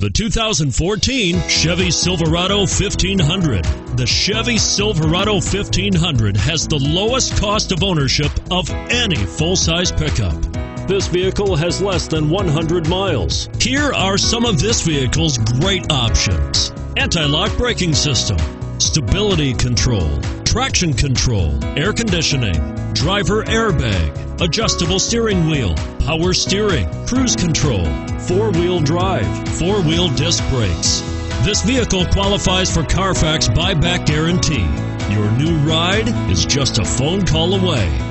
The 2014 Chevy Silverado 1500. The Chevy Silverado 1500 has the lowest cost of ownership of any full-size pickup. This vehicle has less than 100 miles. Here are some of this vehicle's great options. Anti-lock braking system, stability control, traction control, air conditioning, driver airbag, adjustable steering wheel, power steering, cruise control, four wheel drive, four wheel disc brakes. This vehicle qualifies for Carfax buyback guarantee. Your new ride is just a phone call away.